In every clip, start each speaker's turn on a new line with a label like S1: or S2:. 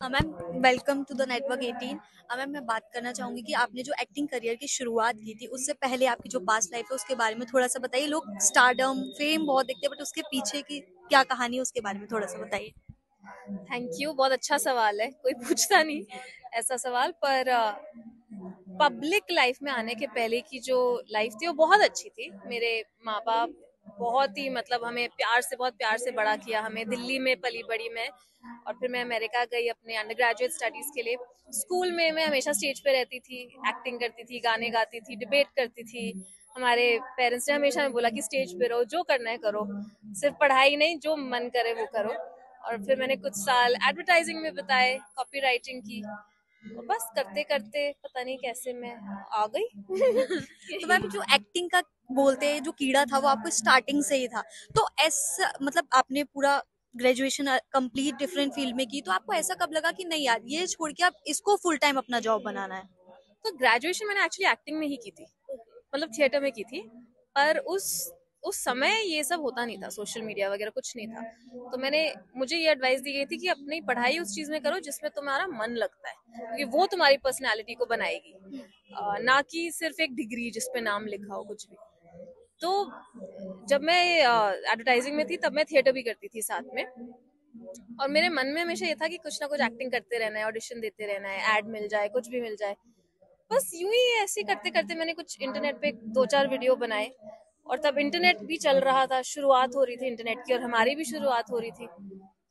S1: Ma'am welcome to the network 18 ma'am मैं बात करना चाहूँगी कि आपने जो एक्टिंग करियर की शुरुआत की थी, उससे पहले आपकी जो पास्ट लाइफ है, उसके बारे में थोड़ा सा बताइए। लोग स्टारडम फेम बहुत देखते हैं बट उसके पीछे की क्या कहानी है, उसके बारे में थोड़ा सा बताइए।
S2: थैंक यू बहुत अच्छा सवाल है। कोई पूछता नहीं ऐसा सवाल, पर पब्लिक लाइफ में आने के पहले की जो लाइफ थी, वो बहुत अच्छी थी। मेरे माँ बाप बहुत ही मतलब हमें प्यार से, बहुत प्यार से बड़ा किया हमें दिल्ली में पली बड़ी में। और फिर मैं अमेरिका गई अपने अंडर ग्रेजुएट स्टडीज़ के लिए। स्कूल में मैं हमेशा स्टेज पे रहती थी एक्टिंग करती थी, गाने गाती थी डिबेट करती थी। हमारे पेरेंट्स ने हमेशा हमें बोला कि स्टेज पे रहो, जो करना है करो। सिर्फ़ पढ़ाई नहीं, जो मन करे वो करो। और फिर मैंने कुछ साल एडवर्टाइजिंग में बताए कॉपी राइटिंग की। और बस करते करते पता नहीं कैसे मैं आ गई।
S1: तो मैम जो एक्टिंग का बोलते हैं जो कीड़ा था वो आपको स्टार्टिंग से ही था। तो ऐसा मतलब आपने पूरा ग्रेजुएशन कंप्लीट डिफरेंट फ़ील्ड में की तो आपको ऐसा कब लगा कि नहीं यार ये छोड़ के आप इसको फुल टाइम अपना जॉब बनाना है?
S2: तो ग्रेजुएशन मैंने एक्चुअली एक्टिंग में ही की थी। मतलब थिएटर में की थी। पर उस उस समय ये सब होता नहीं था, सोशल मीडिया वगैरह कुछ नहीं था। तो मैंने, मुझे ये एडवाइस दी गई थी कि अपनी पढ़ाई उस चीज़ में करो जिसमें तुम्हारा मन लगता है, क्योंकि वो तुम्हारी पर्सनैलिटी को बनाएगी। ना कि सिर्फ़ एक डिग्री जिसपे नाम लिखा हो कुछ भी। तो जब मैं एडवर्टाइजिंग में थी, तब मैं थिएटर भी करती थी साथ में। और मेरे मन में हमेशा ये था कि कुछ ना कुछ एक्टिंग करते रहना है ऑडिशन देते रहना है एड मिल जाए, कुछ भी मिल जाए। बस यूँ ही ऐसे करते करते मैंने कुछ इंटरनेट पे दो चार वीडियो बनाए। और तब इंटरनेट भी चल रहा था शुरुआत हो रही थी इंटरनेट की और हमारी भी शुरुआत हो रही थी।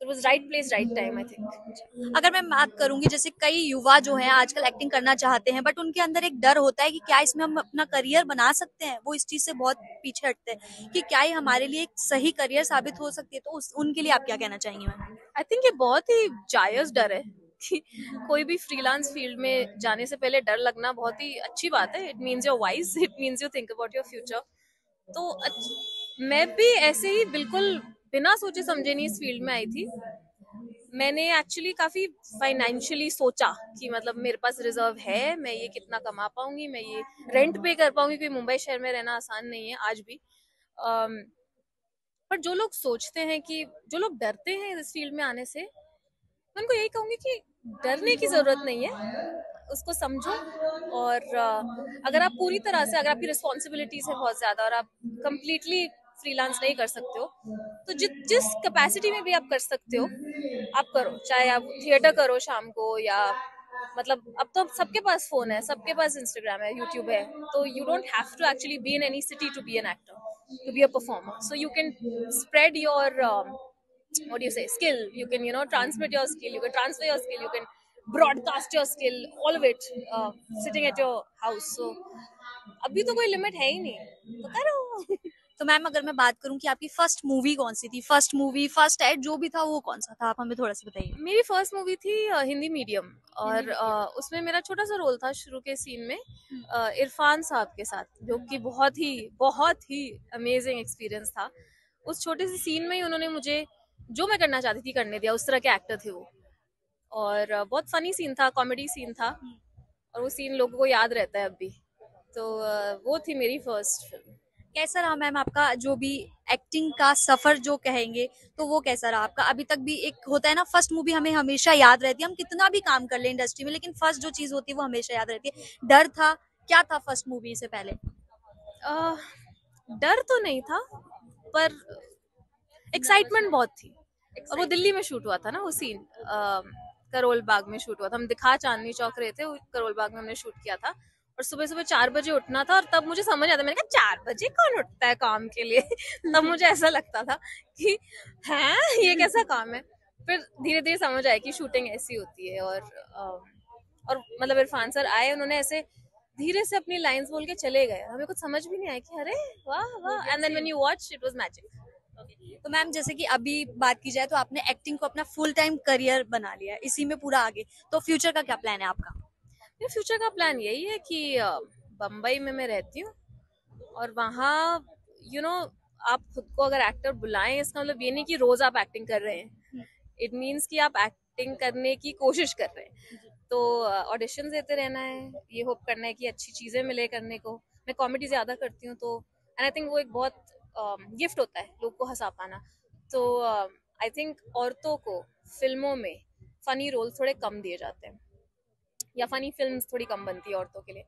S2: Right place right time I think
S1: अगर मैं बात करूँगी जैसे कई युवा जो हैं आजकल एक्टिंग करना चाहते हैं बट उनके अंदर एक डर होता है कि क्या इसमें हम अपना करियर बना सकते हैं? वो इस चीज़ से बहुत पीछे हटते हैं कि क्या ये हमारे लिए एक सही करियर साबित हो सकती है? तो उस उनके लिए आप क्या कहना चाहेंगे मैम?
S2: आई थिंक ये बहुत ही जायज़ डर है कि कोई भी फ्रीलांस फ़ील्ड में जाने से पहले डर लगना बहुत ही अच्छी बात है। It means you're wise it means you think about your future तो मैं भी ऐसे ही बिल्कुल बिना सोचे समझे नहीं इस फ़ील्ड में आई थी। मैंने एक्चुअली काफ़ी फाइनेंशियली सोचा कि मतलब मेरे पास रिज़र्व है मैं ये कितना कमा पाऊँगी मैं ये रेंट पे कर पाऊँगी क्योंकि मुंबई शहर में रहना आसान नहीं है आज भी। um, पर जो लोग सोचते हैं कि जो लोग डरते हैं इस फ़ील्ड में आने से मैं उनको यही कहूँगी कि डरने की ज़रूरत नहीं है। उसको समझो और अगर आप पूरी तरह से अगर आपकी रिस्पॉन्सिबिलिटीज है बहुत ज़्यादा और आप कंप्लीटली फ्रीलांस नहीं कर सकते हो तो जि, जिस कैपेसिटी में भी आप कर सकते हो आप करो। चाहे आप थिएटर करो शाम को या मतलब अब तो सबके पास फ़ोन है सबके पास इंस्टाग्राम है यूट्यूब है तो you don't have to actually be in any city to be an actor to be a performer so you can spread your what do you say skill. You can you know transmit your skill. You can transfer your skill. Skill all of it uh, sitting at your house. So अभी तो कोई limit है ही नहीं। तो करो।
S1: तो ma'am अगर मैं बात करूँ कि आपकी फ़र्स्ट मूवी कौन सी थी? फ़र्स्ट मूवी फ़र्स्ट एड जो भी था वो कौन सा था? आप हमें थोड़ा सा बताइए।
S2: मेरी फ़र्स्ट मूवी थी हिंदी मीडियम और उसमें मेरा छोटा सा रोल था शुरू के सीन में हम्म। इरफान साहब के साथ जो कि बहुत ही बहुत ही अमेजिंग एक्सपीरियंस था। उस छोटे से सीन में ही उन्होंने मुझे जो मैं करना चाहती थी करने दिया। उस तरह के एक्टर थे वो। और बहुत फनी सीन था कॉमेडी सीन था। और वो सीन लोगों को याद रहता है अभी तो वो थी मेरी फ़र्स्ट फ़िल्म
S1: कैसा रहा मैम आपका जो भी एक्टिंग का सफ़र जो कहेंगे तो वो कैसा रहा आपका? अभी तक भी एक होता है ना फ़र्स्ट मूवी हमें हमेशा याद रहती है। हम कितना भी काम कर ले इंडस्ट्री में लेकिन फ़र्स्ट जो चीज़ होती है वो हमेशा याद रहती है। डर था? क्या था फ़र्स्ट मूवी से पहले?
S2: आ, डर तो नहीं था पर एक्साइटमेंट बहुत थी। और वो दिल्ली में शूट हुआ था ना वो सीन करोल बाग में शूट हुआ था। हम दिखा चांदनी चौक रहे थे करोल बाग में हमने शूट किया था। और सुबह सुबह चार बजे उठना था और तब मुझे समझ आता मैंने कहा चार बजे कौन उठता है काम के लिए? तब मुझे ऐसा लगता था कि है ये कैसा काम है? फिर धीरे धीरे समझ आया कि शूटिंग ऐसी होती है और और मतलब इरफान सर आए उन्होंने ऐसे धीरे से अपनी लाइंस बोल के चले गए। हमें कुछ समझ भी नहीं आया कि अरे वाह वाह and then when you watch it was magic
S1: तो मैम जैसे कि अभी बात की जाए तो आपने एक्टिंग को अपना फुल टाइम करियर बना लिया इसी में पूरा आगे। तो फ्यूचर का क्या प्लान है आपका?
S2: मेरे फ्यूचर का प्लान यही है कि बम्बई में मैं रहती हूँ और वहाँ यू नो आप खुद को अगर एक्टर बुलाएँ इसका मतलब ये नहीं कि रोज आप एक्टिंग कर रहे हैं। इट मीन्स कि आप एक्टिंग करने की कोशिश कर रहे हैं। तो ऑडिशन देते रहना है ये होप करना है कि अच्छी चीज़ें मिले करने को। मैं कॉमेडी ज़्यादा करती हूँ तो एंड आई थिंक वो एक बहुत गिफ्ट होता है लोग को हंसा पाना। तो आई थिंक औरतों को फ़िल्मों में फनी रोल थोड़े कम दिए जाते हैं। या फनी फ़िल्म थोड़ी कम बनती है औरतों के लिए।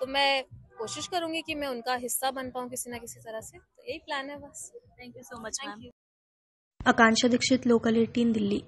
S2: तो मैं कोशिश करूँगी कि मैं उनका हिस्सा बन पाऊँ किसी ना किसी तरह से। तो यही प्लान है बस।
S1: Thank you so much
S2: thank you
S3: Akanksha Dikshit local eighteen Delhi.